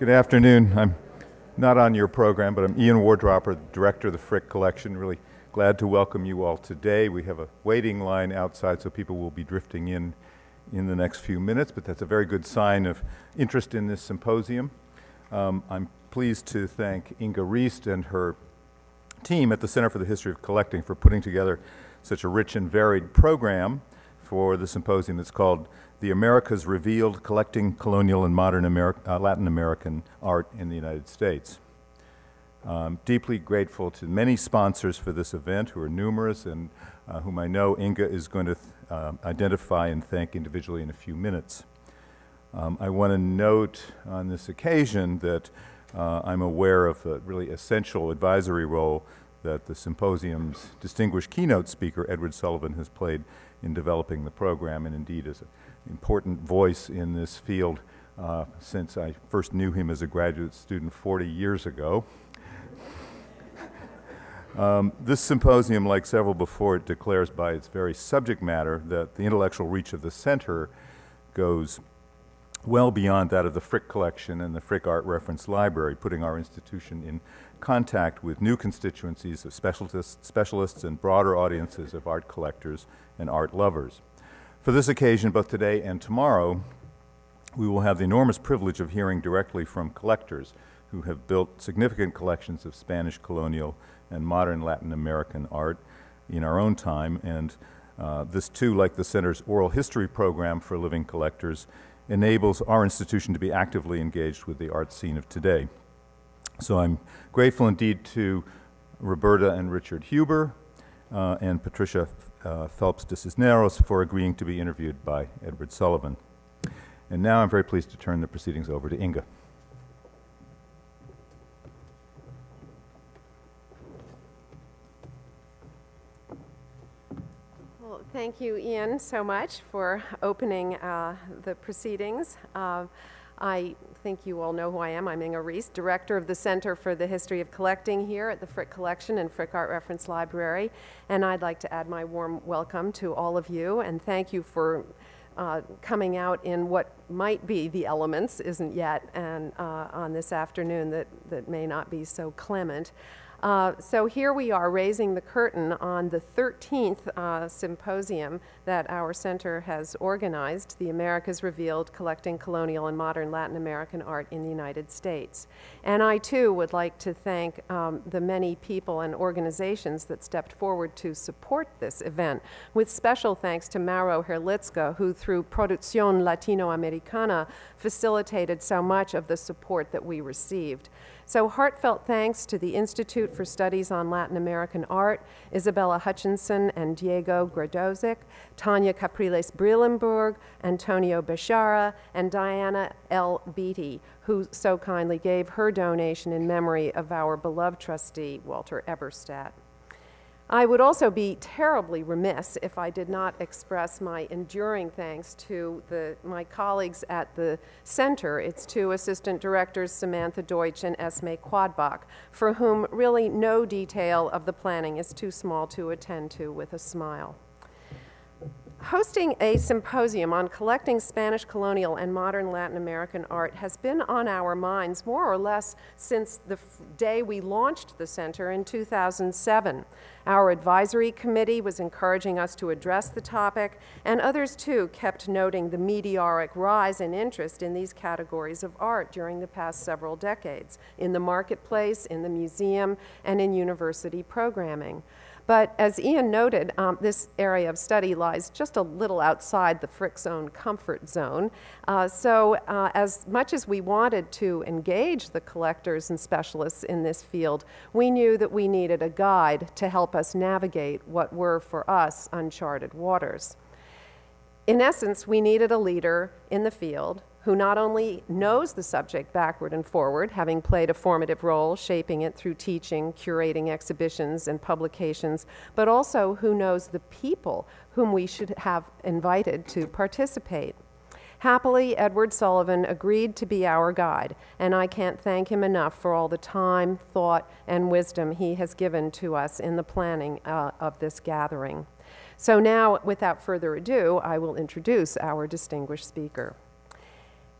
Good afternoon. I'm not on your program, but I'm Ian Wardropper, Director of the Frick Collection. Really glad to welcome you all today. We have a waiting line outside, so people will be drifting in in the next few minutes, but that's a very good sign of interest in this symposium. Um, I'm pleased to thank Inge Reist and her team at the Center for the History of Collecting for putting together such a rich and varied program for the symposium. It's called The Americas Revealed Collecting Colonial and Modern Ameri uh, Latin American Art in the United States. I'm deeply grateful to many sponsors for this event who are numerous and uh, whom I know Inge is going to uh, identify and thank individually in a few minutes. Um, I want to note on this occasion that uh, I'm aware of a really essential advisory role that the symposium's distinguished keynote speaker, Edward Sullivan, has played in developing the program and indeed as an important voice in this field uh, since I first knew him as a graduate student 40 years ago. Um, this symposium, like several before it, declares by its very subject matter that the intellectual reach of the center goes well beyond that of the Frick Collection and the Frick Art Reference Library, putting our institution in contact with new constituencies of specialists, specialists and broader audiences of art collectors and art lovers. For this occasion, both today and tomorrow, we will have the enormous privilege of hearing directly from collectors who have built significant collections of Spanish colonial and modern Latin American art in our own time. And uh, this, too, like the Center's oral history program for living collectors, enables our institution to be actively engaged with the art scene of today. So I'm grateful indeed to Roberta and Richard Huber uh, and Patricia uh, Phelps de Cisneros for agreeing to be interviewed by Edward Sullivan. And now I'm very pleased to turn the proceedings over to Inge. Thank you, Ian, so much for opening uh, the proceedings. Uh, I think you all know who I am. I'm Inge Reist, Director of the Center for the History of Collecting here at the Frick Collection and Frick Art Reference Library. And I'd like to add my warm welcome to all of you and thank you for uh, coming out in what might be the elements, isn't yet, and uh, on this afternoon that, that may not be so clement. Uh, so here we are raising the curtain on the 13th uh, symposium that our center has organized, The Americas Revealed Collecting Colonial and Modern Latin American Art in the United States. And I too would like to thank um, the many people and organizations that stepped forward to support this event, with special thanks to Mauro Herlitzka, who through Producción Latinoamericana facilitated so much of the support that we received. So heartfelt thanks to the Institute for Studies on Latin American Art, Isabella Hutchinson and Diego Gradozik, Tanya Capriles Brillembourg, Antonio Bechara, and Diana L. Beatty, who so kindly gave her donation in memory of our beloved trustee, Walter Eberstadt. I would also be terribly remiss if I did not express my enduring thanks to the, my colleagues at the center, its two assistant directors, Samantha Deutsch and Esme Quodbach, for whom really no detail of the planning is too small to attend to with a smile. Hosting a symposium on collecting Spanish colonial and modern Latin American art has been on our minds more or less since the day we launched the center in 2007. Our advisory committee was encouraging us to address the topic, and others too kept noting the meteoric rise in interest in these categories of art during the past several decades, in the marketplace, in the museum, and in university programming. But as Ian noted, um, this area of study lies just a little outside the Frick Zone comfort zone. Uh, so uh, as much as we wanted to engage the collectors and specialists in this field, we knew that we needed a guide to help us navigate what were for us uncharted waters. In essence, we needed a leader in the field who not only knows the subject backward and forward, having played a formative role shaping it through teaching, curating exhibitions, and publications, but also who knows the people whom we should have invited to participate. Happily, Edward Sullivan agreed to be our guide, and I can't thank him enough for all the time, thought, and wisdom he has given to us in the planning uh, of this gathering. So now, without further ado, I will introduce our distinguished speaker.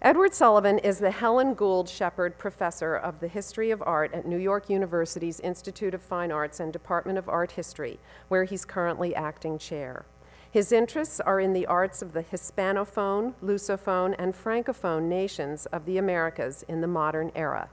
Edward Sullivan is the Helen Gould Shepard Professor of the History of Art at New York University's Institute of Fine Arts and Department of Art History, where he's currently acting chair. His interests are in the arts of the Hispanophone, Lusophone, and Francophone nations of the Americas in the modern era.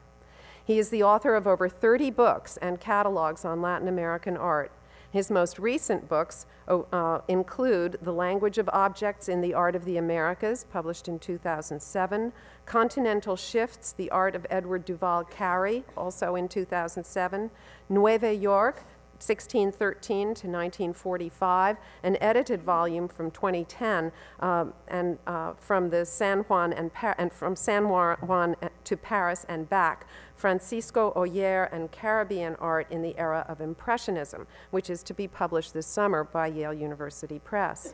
He is the author of over 30 books and catalogs on Latin American art, his most recent books oh, uh, include The Language of Objects in the Art of the Americas, published in 2007, Continental Shifts, The Art of Edouard Duval-Carrié, also in 2007, Nueva York, 1613 to 1945, an edited volume from 2010, um, and uh, from the San Juan and, and, from San Juan to Paris and back, Francisco Oller and Caribbean Art in the Era of Impressionism, which is to be published this summer by Yale University Press.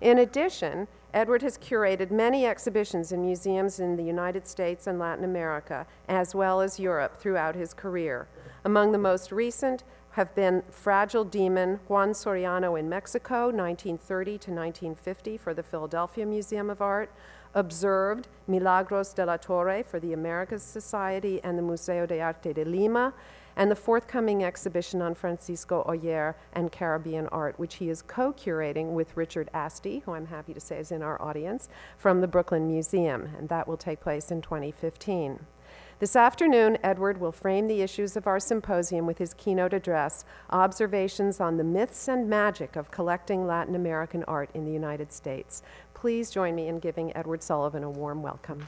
In addition, Edward has curated many exhibitions in museums in the United States and Latin America, as well as Europe, throughout his career. Among the most recent have been Fragile Demon Juan Soriano in Mexico, 1930 to 1950, for the Philadelphia Museum of Art, Observed Milagros de la Torre for the Americas Society and the Museo de Arte de Lima, and the forthcoming exhibition on Francisco Oller and Caribbean art, which he is co curating with Richard Aste, who I'm happy to say is in our audience, from the Brooklyn Museum, and that will take place in 2015. This afternoon, Edward will frame the issues of our symposium with his keynote address Observations on the Myths and Magic of Collecting Latin American Art in the United States. Please join me in giving Edward Sullivan a warm welcome.